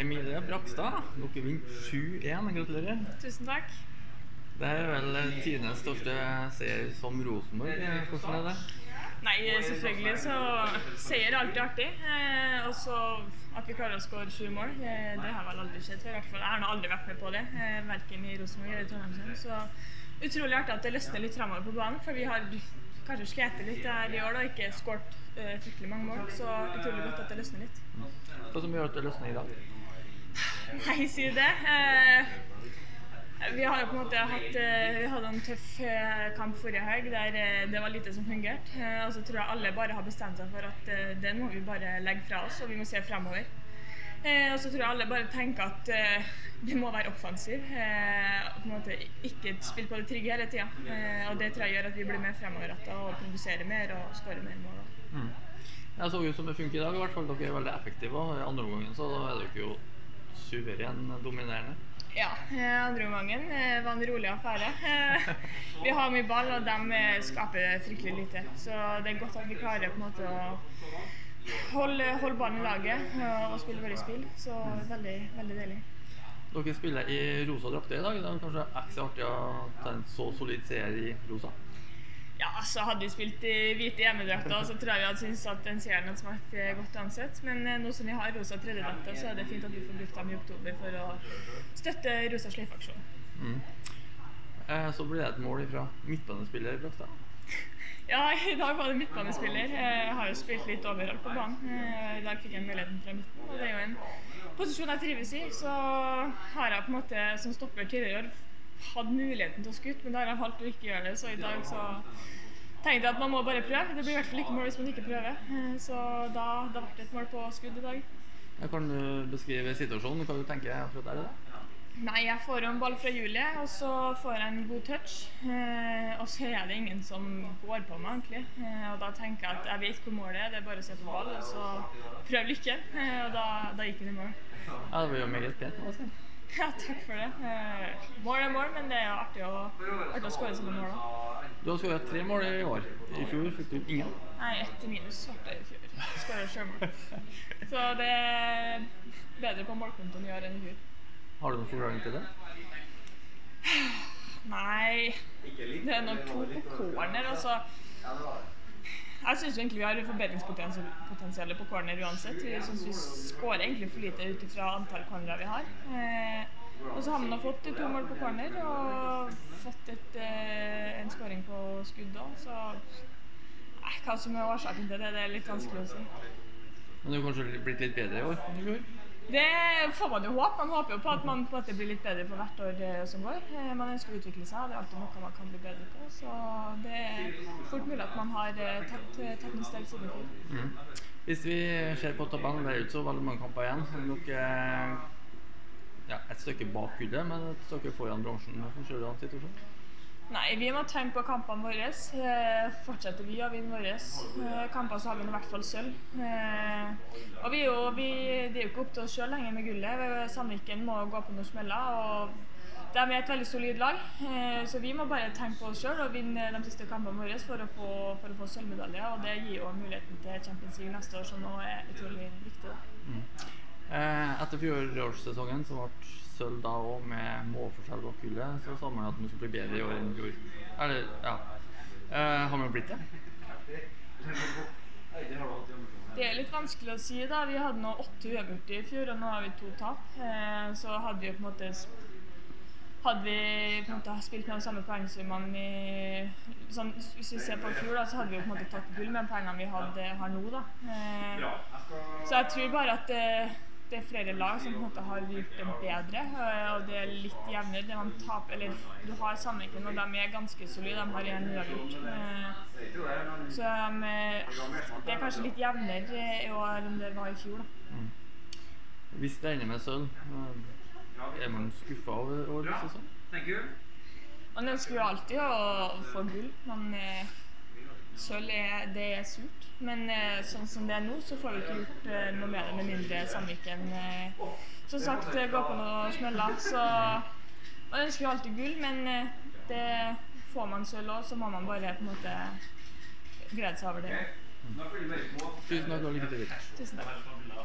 Emilie Brakstad, dere vinner 7-1. Gratulerer. Tusen takk. Det er vel tidenes største seier som Rosenborg. Hvordan er det? Nei, selvfølgelig så Seier er alltid artig. Eh, og så at vi klarer å skåre sju mål, eh, det har vel aldri skjedd før. i hvert fall. Jeg har aldri vært med på det, eh, verken i Rosenborg eller i Trondheim. Så utrolig artig at det løsner litt framover på banen, for vi har kanskje slitt litt her i år og ikke skåret eh, fryktelig mange mål. Så utrolig godt at det løsner litt. Hva som gjør at det løsner i dag? Nei, si det. Eh, vi har jo på en måte hatt eh, Vi hadde en tøff eh, kamp forrige helg der det var lite som fungerte. Og så tror jeg alle bare har bestemt seg for at det må vi bare legge fra oss, og vi må se fremover. Og så tror jeg alle bare tenker at vi må være offensiv. Og på en måte ikke spille på det trygge hele tida. Og det tror jeg gjør at vi blir mer fremoverretta og produserer mer og skårer mer mål. Mm. Jeg så ut som det funker i dag. i hvert fall. Dere er veldig effektive. I andre omgangen så er dere jo suveren dominerende. Ja, eh, andre omgangen eh, var en rolig affære. Eh, Vi har mye ball, og de skaper fryktelig lite. Så det er godt at vi klarer på en måte å holde, holde ballen i laget og spille vårt spill. Så veldig, veldig deilig. Dere spiller i rosa drakter i dag. Det er kanskje ekstra artig å ta en så solid seier i rosa? Ja, så Hadde vi spilt i hvite hjemmedrakter, så tror jeg vi hadde syntes at den serien hadde smakt eh, godt uansett. Men eh, nå som vi har rosa tredjedrakter, så er det fint at vi får brukt dem i oktober for å støtte rosa sløyfeaksjonen. Mm. Eh, så blir det et mål fra midtbanespiller Brakstad. Ja, i dag var det midtbanespiller. Jeg har jo spilt litt overalt på banen. Eh, I dag fikk jeg muligheten fra midten, og det er jo en posisjon jeg trives i. Så har jeg på en måte som stopper tidligere i år hatt muligheten til å skutte, men da har jeg valgt å ikke gjøre det. Så i dag så tenkte jeg at man må bare prøve. Det blir i hvert fall ikke mål hvis man ikke prøver. Eh, Så da, da ble det et mål på skudd i dag. Jeg kan du beskrive situasjonen? Hva du tenker akkurat der? er det? Nei, jeg får en ball fra Julie, og så får jeg en god touch. Eh, og så er det ingen som går på meg, egentlig. Eh, og da tenker jeg at jeg vet hvor målet er, det er bare å se på ball, og så prøv lykken. Eh, og da, da gikk den i mål. Ja, Det var jo meget pent. si. Ja, takk for det. Eh, mål er mål, men det er artig å, artig å skåre sånne mål òg. Du har skåret tre mål i år. I fjor fikk du ingen. Nei, ett minus ble det i fjor. Skåra sjømål. Så det er bedre på målkontoen i år enn i fjor. Har du noen forklaring til det? Nei, det er nok to på corner. Altså. Jeg syns egentlig vi har forbedringspotensial på corner uansett. Vi syns vi skårer egentlig for lite ut ifra antall cornerer vi har. Eh, og så har vi nå fått to mål på corner og fått et, eh, en skåring på skudd òg, så eh, Hva som er årsaken til det, det er litt vanskelig å si. Men du har kanskje blitt litt bedre i år enn i? Det får man jo håpe. Man håper jo på at man på at blir litt bedre for hvert år eh, som går. Eh, Man ønsker å utvikle seg, og det er alltid noe man kan bli bedre på. Så det er fort mulig at man har eh, tatt, tatt en steg siden i. Mm. Hvis vi ser på tabellen, det er ikke så veldig mange kamper igjen. Dere er ja, et stykke bak gullet, men et stykke foran bransjen. Hvordan ser du an situasjonen? Nei, vi må tenke på kampene våre. Eh, Fortsetter vi å vinne våre eh, kamper, så har vi i hvert fall sølv. Eh, Og vi er jo, vi, det er jo ikke opp til oss sjøl lenger med gullet. Sandviken må gå på noen smeller. og de er et veldig solid lag, så vi må bare tenke på oss sjøl og vinne de siste kampene våre for å få, for få sølvmedalje. Og det gir jo muligheten til Champions League neste år, som nå er utrolig viktig. da. Eh, etter fjorårssesongen, som ble sølv da òg, med målforskjell bak gullet, så sa man at man skulle bli bedre i år enn i fjor. Eller, ja. Eh, har man blitt det? Det er litt vanskelig å si. da. Vi hadde nå åtte uavgjorte i fjor, og nå har vi to tap. Eh, så hadde vi på en måte hadde vi på en måte spilt med de samme poengsummene i sånn, Hvis vi ser på i fjor, da, så hadde vi jo på en måte tatt gull med de poengene vi hadde, har nå. da. Eh, så jeg tror bare at det, det er flere lag som på en måte har gjort det bedre, eh, og det er litt jevnere. Det man taper, eller Du har Sandviken, og de er ganske solide. De har én uavgjort. Eh, så det er kanskje litt jevnere i år enn det var i fjor. da. Mm. Hvis det ender med sølv, eh, er man skuffa over årets sesong? Man ønsker jo alltid å få gull, men eh, sølv er, det er surt. Men eh, sånn som det er nå, så får vi ikke gjort eh, noe med det med mindre Sandviken eh, som sagt eh, går på noen smeller. Så man ønsker jo alltid gull, men eh, det får man sølv òg, så må man bare på en måte glede seg over det. Tusen takk og lykke til. Tusen takk.